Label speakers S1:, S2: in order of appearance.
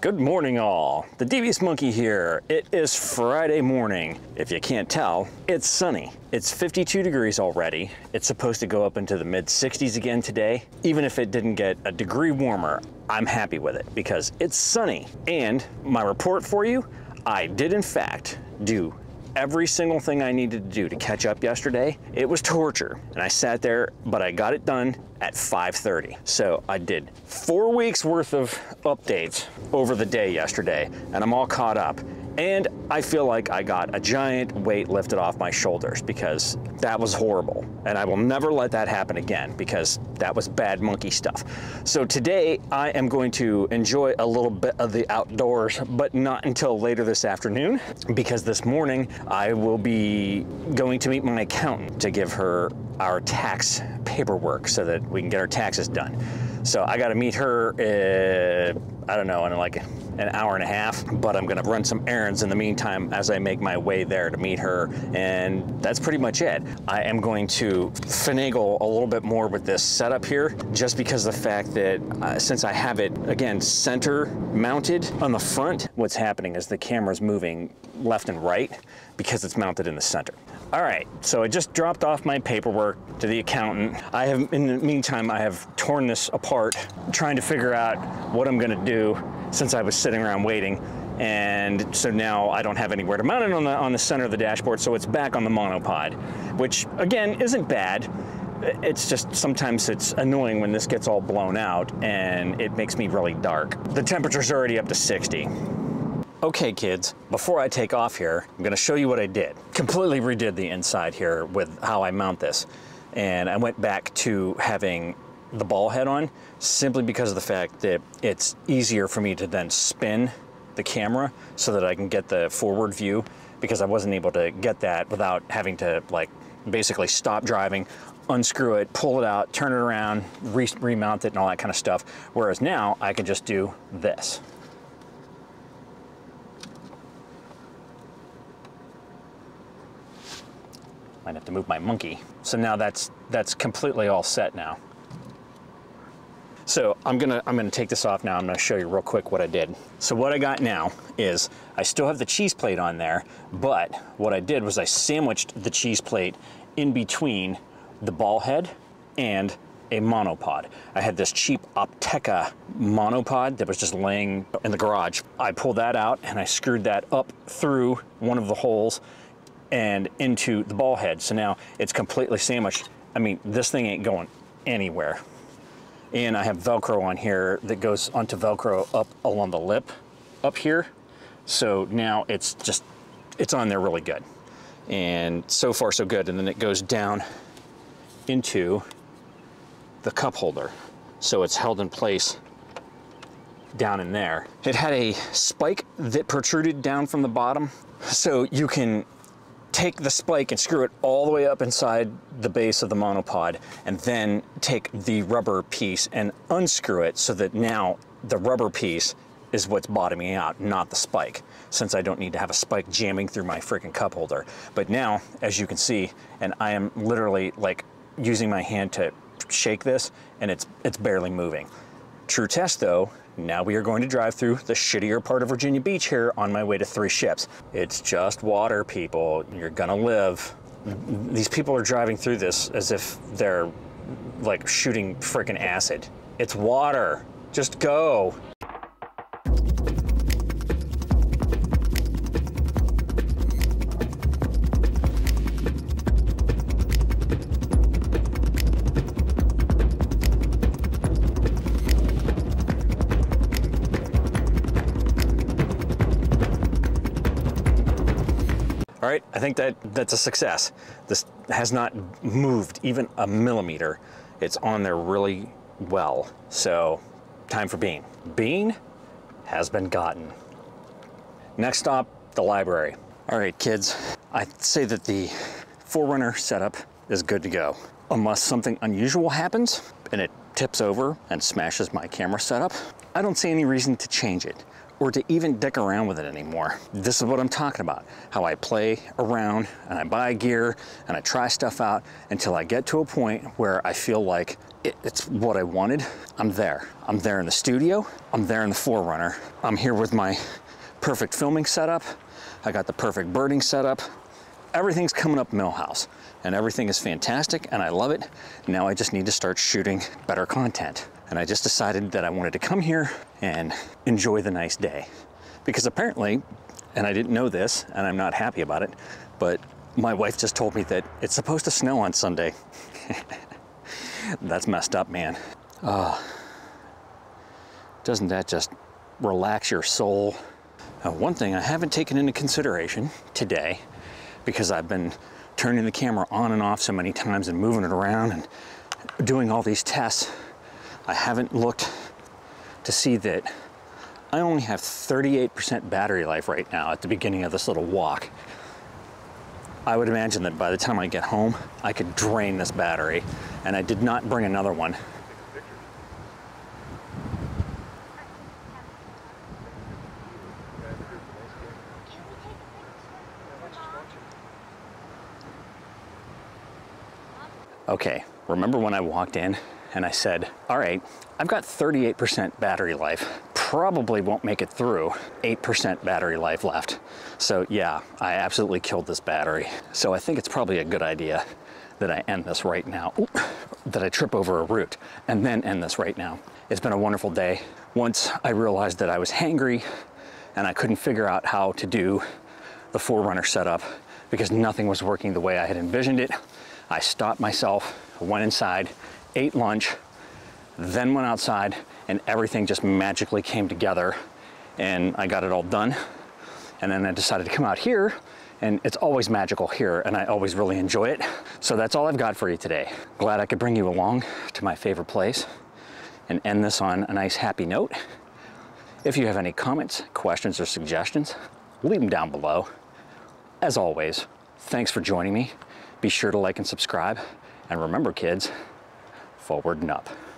S1: Good morning all, the Devious Monkey here. It is Friday morning. If you can't tell, it's sunny. It's 52 degrees already. It's supposed to go up into the mid 60s again today. Even if it didn't get a degree warmer, I'm happy with it because it's sunny. And my report for you, I did in fact do every single thing I needed to do to catch up yesterday. It was torture and I sat there, but I got it done at 5.30. So I did four weeks worth of updates over the day yesterday and I'm all caught up. And I feel like I got a giant weight lifted off my shoulders because that was horrible. And I will never let that happen again because that was bad monkey stuff. So today I am going to enjoy a little bit of the outdoors, but not until later this afternoon because this morning I will be going to meet my accountant to give her our tax paperwork so that we can get our taxes done. So I got to meet her, uh, I don't know, in like an hour and a half, but I'm gonna run some errands in the meantime as I make my way there to meet her, and that's pretty much it. I am going to finagle a little bit more with this setup here, just because the fact that uh, since I have it, again, center mounted on the front, what's happening is the camera's moving left and right because it's mounted in the center. All right, so I just dropped off my paperwork to the accountant. I have, in the meantime, I have torn this apart, trying to figure out what I'm gonna do since I was sitting around waiting. And so now I don't have anywhere to mount it on the, on the center of the dashboard, so it's back on the monopod, which again, isn't bad. It's just sometimes it's annoying when this gets all blown out and it makes me really dark. The temperature's already up to 60. Okay kids, before I take off here, I'm gonna show you what I did. Completely redid the inside here with how I mount this. And I went back to having the ball head on simply because of the fact that it's easier for me to then spin the camera so that I can get the forward view because I wasn't able to get that without having to like basically stop driving, unscrew it, pull it out, turn it around, re remount it and all that kind of stuff. Whereas now I can just do this. Might have to move my monkey. So now that's, that's completely all set now. So I'm gonna, I'm gonna take this off now. I'm gonna show you real quick what I did. So what I got now is I still have the cheese plate on there, but what I did was I sandwiched the cheese plate in between the ball head and a monopod. I had this cheap Opteka monopod that was just laying in the garage. I pulled that out and I screwed that up through one of the holes and into the ball head. So now it's completely sandwiched. I mean, this thing ain't going anywhere. And I have Velcro on here that goes onto Velcro up along the lip up here. So now it's just, it's on there really good. And so far so good. And then it goes down into the cup holder. So it's held in place down in there. It had a spike that protruded down from the bottom. So you can take the spike and screw it all the way up inside the base of the monopod and then take the rubber piece and unscrew it so that now the rubber piece is what's bottoming out, not the spike, since I don't need to have a spike jamming through my freaking cup holder. But now, as you can see, and I am literally like using my hand to shake this and it's, it's barely moving. True test though, now we are going to drive through the shittier part of Virginia Beach here on my way to Three Ships. It's just water, people. You're gonna live. These people are driving through this as if they're like shooting freaking acid. It's water. Just go. Right, I think that that's a success. This has not moved even a millimeter. It's on there really well. So time for bean. Bean has been gotten. Next stop, the library. All right, kids, I'd say that the 4Runner setup is good to go. Unless something unusual happens and it tips over and smashes my camera setup, I don't see any reason to change it or to even dick around with it anymore. This is what I'm talking about, how I play around and I buy gear and I try stuff out until I get to a point where I feel like it, it's what I wanted. I'm there. I'm there in the studio. I'm there in the 4Runner. I'm here with my perfect filming setup. I got the perfect birding setup. Everything's coming up Milhouse and everything is fantastic and I love it. Now I just need to start shooting better content. And I just decided that I wanted to come here and enjoy the nice day. Because apparently, and I didn't know this and I'm not happy about it, but my wife just told me that it's supposed to snow on Sunday. That's messed up, man. Uh, doesn't that just relax your soul? Uh, one thing I haven't taken into consideration today, because I've been turning the camera on and off so many times and moving it around and doing all these tests, I haven't looked to see that I only have 38% battery life right now at the beginning of this little walk. I would imagine that by the time I get home, I could drain this battery, and I did not bring another one. Okay, remember when I walked in and I said, all right, I've got 38% battery life, probably won't make it through, 8% battery life left. So yeah, I absolutely killed this battery. So I think it's probably a good idea that I end this right now, Ooh, that I trip over a root and then end this right now. It's been a wonderful day. Once I realized that I was hangry and I couldn't figure out how to do the 4Runner setup because nothing was working the way I had envisioned it, I stopped myself, went inside, ate lunch, then went outside, and everything just magically came together. And I got it all done. And then I decided to come out here, and it's always magical here, and I always really enjoy it. So that's all I've got for you today. Glad I could bring you along to my favorite place and end this on a nice, happy note. If you have any comments, questions, or suggestions, leave them down below. As always, thanks for joining me. Be sure to like and subscribe. And remember, kids, forward and up.